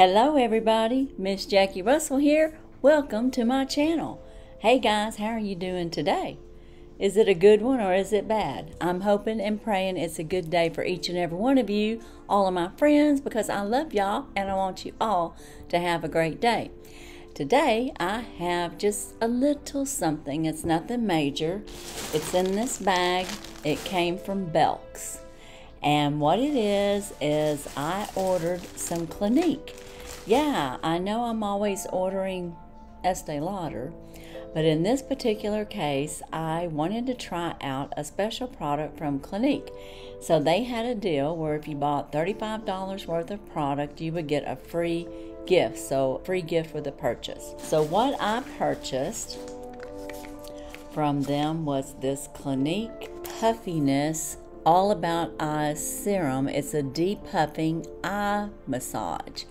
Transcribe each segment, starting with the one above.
Hello everybody, Miss Jackie Russell here. Welcome to my channel. Hey guys, how are you doing today? Is it a good one or is it bad? I'm hoping and praying it's a good day for each and every one of you, all of my friends, because I love y'all and I want you all to have a great day. Today I have just a little something. It's nothing major. It's in this bag. It came from Belk's. And what it is, is I ordered some Clinique. Yeah, I know I'm always ordering Estee Lauder, but in this particular case, I wanted to try out a special product from Clinique. So they had a deal where if you bought $35 worth of product, you would get a free gift. So, free gift with a purchase. So, what I purchased from them was this Clinique Puffiness all About Eyes Serum. It's a depuffing eye massage.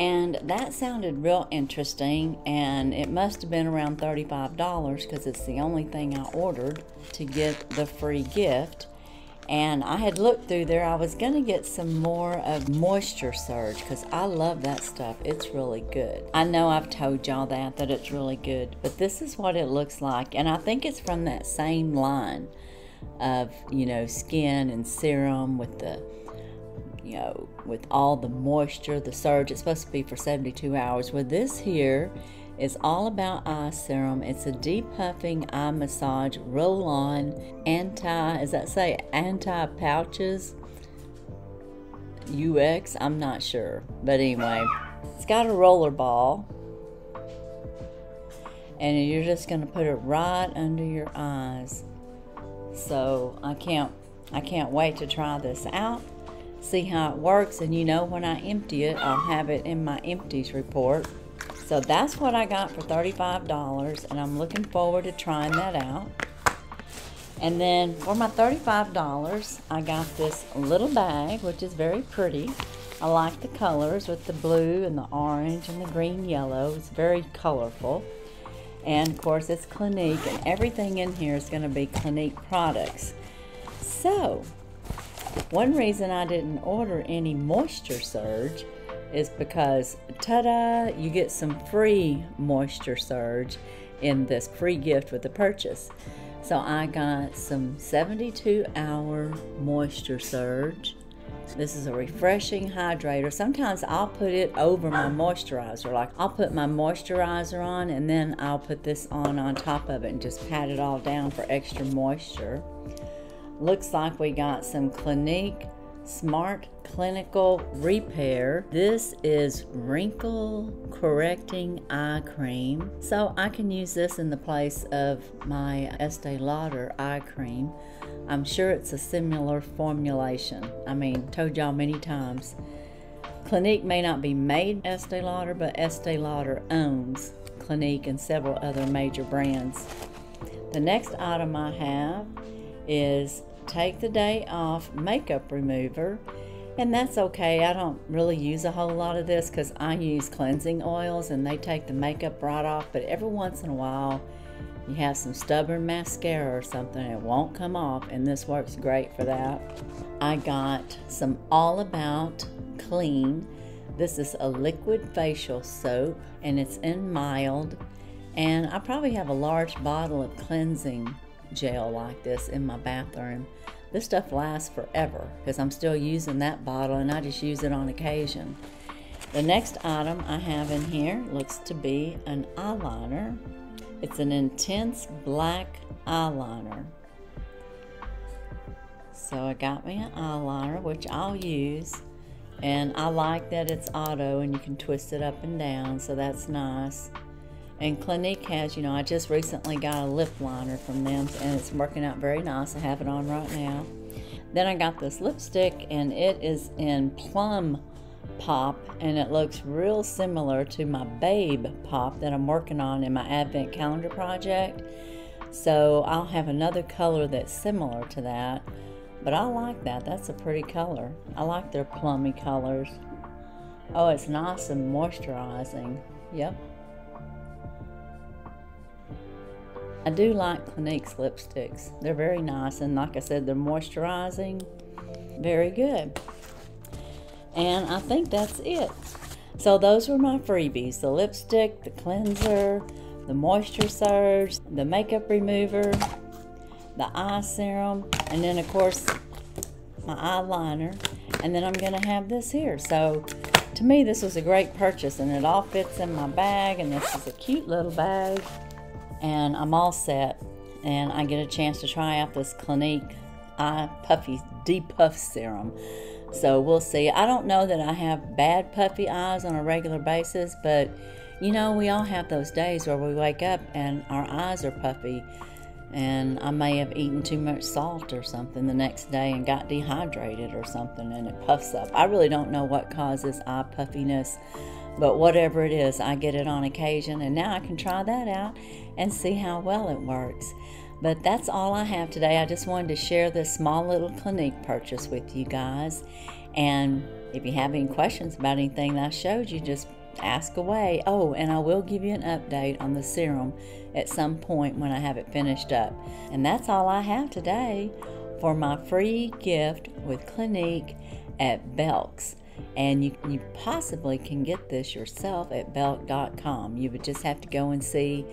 And that sounded real interesting, and it must have been around $35 because it's the only thing I ordered to get the free gift. And I had looked through there, I was going to get some more of Moisture Surge because I love that stuff. It's really good. I know I've told y'all that, that it's really good, but this is what it looks like. And I think it's from that same line of, you know, skin and serum with the, you know, with all the moisture, the surge. It's supposed to be for 72 hours. With this here is all about eye serum. It's a depuffing eye massage roll on anti, Does that say anti pouches? UX, I'm not sure. But anyway, it's got a roller ball. And you're just going to put it right under your eyes. So I can't I can't wait to try this out, see how it works, and you know when I empty it, I'll have it in my empties report. So that's what I got for $35, and I'm looking forward to trying that out. And then for my $35, I got this little bag, which is very pretty. I like the colors with the blue and the orange and the green yellow. It's very colorful. And of course, it's Clinique, and everything in here is going to be Clinique products. So, one reason I didn't order any Moisture Surge is because, ta da, you get some free Moisture Surge in this free gift with the purchase. So, I got some 72 hour Moisture Surge this is a refreshing hydrator. Sometimes I'll put it over my moisturizer. Like I'll put my moisturizer on and then I'll put this on on top of it and just pat it all down for extra moisture. Looks like we got some Clinique Smart Clinical Repair. This is wrinkle correcting eye cream. So I can use this in the place of my Estee Lauder eye cream. I'm sure it's a similar formulation. I mean, told y'all many times. Clinique may not be made Estee Lauder, but Estee Lauder owns Clinique and several other major brands. The next item I have is Take the Day Off Makeup Remover. And that's okay. I don't really use a whole lot of this because I use cleansing oils and they take the makeup right off. But every once in a while, you have some stubborn mascara or something, it won't come off, and this works great for that. I got some All About Clean. This is a liquid facial soap, and it's in mild. And I probably have a large bottle of cleansing gel like this in my bathroom. This stuff lasts forever because I'm still using that bottle and I just use it on occasion. The next item I have in here looks to be an eyeliner. It's an intense black eyeliner. So I got me an eyeliner, which I'll use. And I like that it's auto and you can twist it up and down, so that's nice. And Clinique has, you know, I just recently got a lip liner from them and it's working out very nice. I have it on right now. Then I got this lipstick and it is in plum pop and it looks real similar to my babe pop that I'm working on in my advent calendar project. So I'll have another color that's similar to that but I like that. That's a pretty color. I like their plummy colors. Oh it's nice and moisturizing. Yep I do like Clinique's lipsticks they're very nice and like I said they're moisturizing very good and I think that's it. So those were my freebies the lipstick, the cleanser, the moisture surge, the makeup remover, the eye serum, and then, of course, my eyeliner. And then I'm going to have this here. So to me, this was a great purchase, and it all fits in my bag. And this is a cute little bag. And I'm all set. And I get a chance to try out this Clinique Eye Puffy Depuff Serum. So we'll see. I don't know that I have bad puffy eyes on a regular basis, but you know, we all have those days where we wake up and our eyes are puffy. And I may have eaten too much salt or something the next day and got dehydrated or something and it puffs up. I really don't know what causes eye puffiness, but whatever it is, I get it on occasion. And now I can try that out and see how well it works. But that's all I have today. I just wanted to share this small little Clinique purchase with you guys. And if you have any questions about anything that I showed you, just ask away. Oh, and I will give you an update on the serum at some point when I have it finished up. And that's all I have today for my free gift with Clinique at Belk's and you, you possibly can get this yourself at belk.com. You would just have to go and see.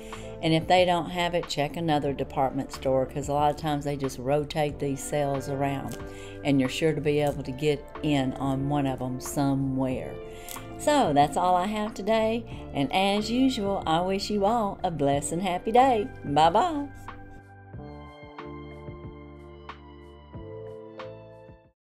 And if they don't have it, check another department store because a lot of times they just rotate these sales around and you're sure to be able to get in on one of them somewhere. So that's all I have today. And as usual, I wish you all a blessed and happy day. Bye bye.